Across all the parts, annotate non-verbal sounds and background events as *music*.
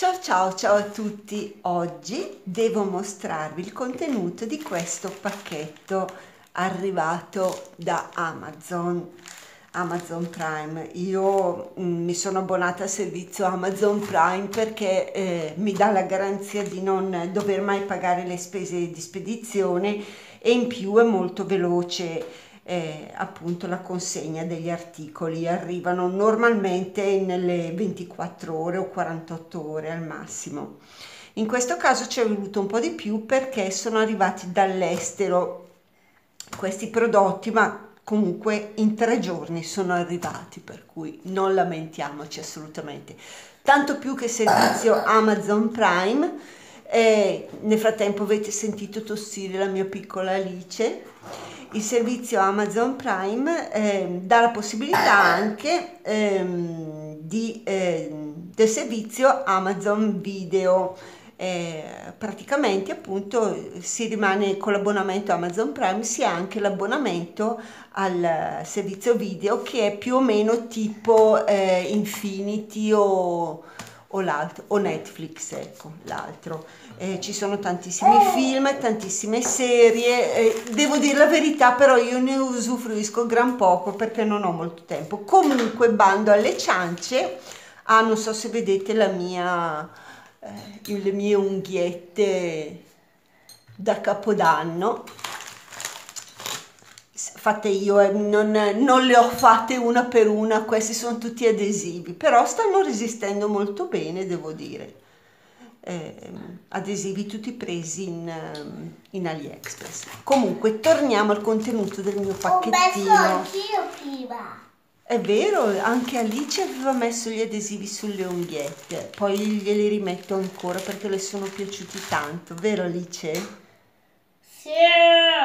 Ciao ciao ciao a tutti, oggi devo mostrarvi il contenuto di questo pacchetto arrivato da Amazon, Amazon Prime. Io mh, mm, mi sono abbonata al servizio Amazon Prime perché eh, mi dà la garanzia di non dover mai pagare le spese di spedizione e in più è molto veloce eh, appunto la consegna degli articoli arrivano normalmente nelle 24 ore o 48 ore al massimo. In questo caso ci è voluto un po' di più perché sono arrivati dall'estero questi prodotti, ma comunque in tre giorni sono arrivati, per cui non lamentiamoci assolutamente. Tanto più che servizio Amazon Prime, eh, nel frattempo avete sentito tossire la mia piccola Alice il servizio Amazon Prime eh, dà la possibilità anche ehm, di, eh, del servizio Amazon Video. Eh, praticamente appunto si rimane con l'abbonamento Amazon Prime si ha anche l'abbonamento al servizio video che è più o meno tipo eh, Infinity o o l'altro, o Netflix, ecco, l'altro. Eh, ci sono tantissimi film, tantissime serie, eh, devo dire la verità, però io ne usufruisco gran poco perché non ho molto tempo. Comunque bando alle ciance, ah non so se vedete la mia, eh, le mie unghiette da capodanno, fatte io, eh, non, non, le ho fatte una per una, questi sono tutti adesivi, però stanno resistendo molto bene, devo dire. Eh, adesivi tutti presi in, ehm, in, AliExpress. Comunque, torniamo al contenuto del mio pacchettino. Ho messo anch'io prima. È vero, anche Alice aveva messo gli adesivi sulle unghiette, poi glieli rimetto ancora perché le sono piaciuti tanto, vero Alice? Sì.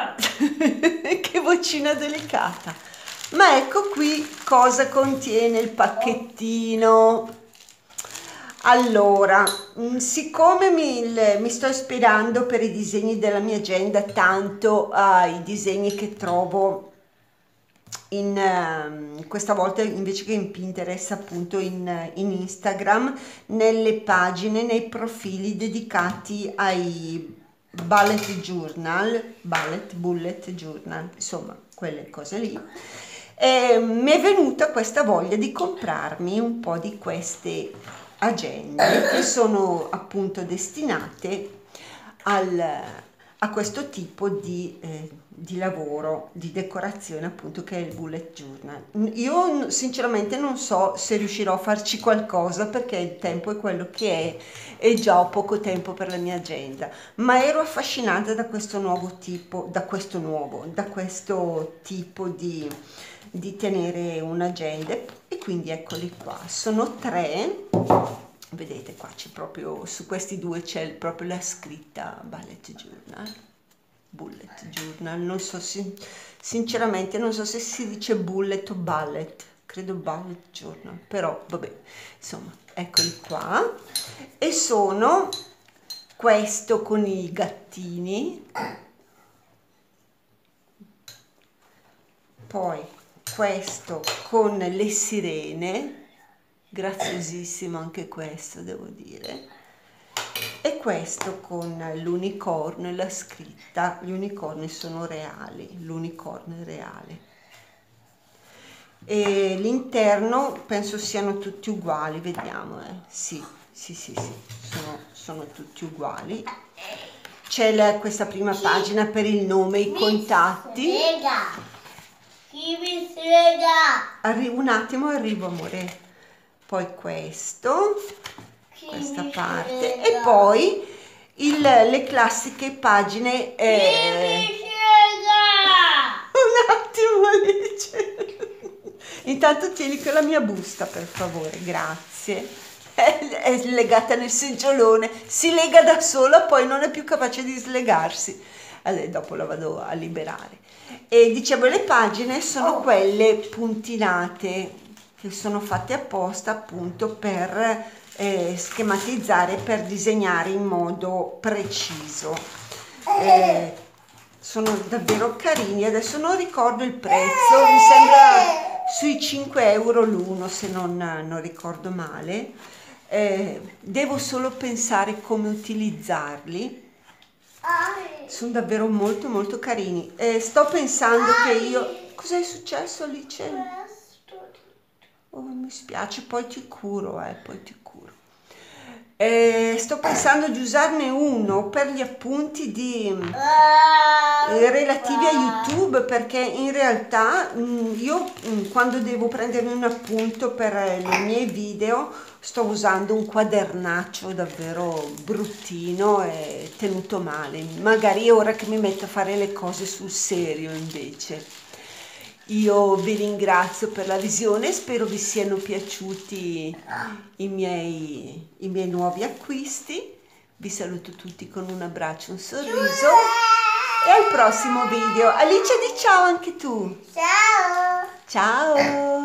*laughs* che vocina delicata. Ma ecco qui cosa contiene il pacchettino. Allora, mm, siccome mi, mi, sto ispirando per i disegni della mia agenda tanto ai disegni che trovo in, uh, questa volta invece che in Pinterest appunto in, in Instagram nelle pagine, nei profili dedicati ai bullet journal, bullet, bullet journal, insomma quelle cose lì, e mi è venuta questa voglia di comprarmi un po' di queste agende che sono appunto destinate al, a questo tipo di, eh, di, lavoro, di decorazione appunto che è il bullet journal. Io sinceramente non so se riuscirò a farci qualcosa perché il tempo è quello che è e già ho poco tempo per la mia agenda, ma ero affascinata da questo nuovo tipo, da questo nuovo, da questo tipo di, di tenere un'agenda. E quindi eccoli qua, sono tre vedete qua c'è proprio su questi due c'è proprio la scritta bullet journal. Bullet journal non so se sinceramente non so se si dice bullet o bullet credo bullet journal però vabbè insomma eccoli qua. E sono questo con i gattini. Poi questo con le sirene graziosissimo anche questo devo dire. E questo con l'unicorno e la scritta gli unicorni sono reali l'unicorno è reale. E l'interno penso siano tutti uguali vediamo eh. sì sì sì sì sono, sono tutti uguali. C'è questa prima pagina per il nome i contatti. chi mi arrivo un attimo arrivo amore poi questo, questa parte e poi il, le classiche pagine. Eh, un attimo Alice. Intanto tieni con la mia busta per favore, grazie. È, legata nel seggiolone, si lega da sola, poi non è più capace di slegarsi. Allora, dopo la vado a liberare. E dicevo, le pagine sono oh. quelle puntinate che sono fatte apposta appunto per eh, schematizzare, per disegnare in modo preciso. Eh, sono davvero carini, adesso non ricordo il prezzo, mi sembra sui 5 euro l'uno se non, non ricordo male. eh, devo solo pensare come utilizzarli. Sono davvero molto molto carini. Eh, sto pensando che io... Cos'è successo Alice? Oh, mi spiace, poi ti curo, eh, poi ti curo. Eh, sto pensando di usarne uno per gli appunti di, eh, relativi a YouTube perché in realtà mh, mm, io mh, mm, quando devo prendermi un appunto per eh, i miei video sto usando un quadernaccio davvero bruttino e tenuto male. Magari è ora che mi metto a fare le cose sul serio invece. Io vi ringrazio per la visione, spero vi siano piaciuti i miei, i miei nuovi acquisti. Vi saluto tutti con un abbraccio, un sorriso e al prossimo video. Alice di ciao anche tu. Ciao. Ciao.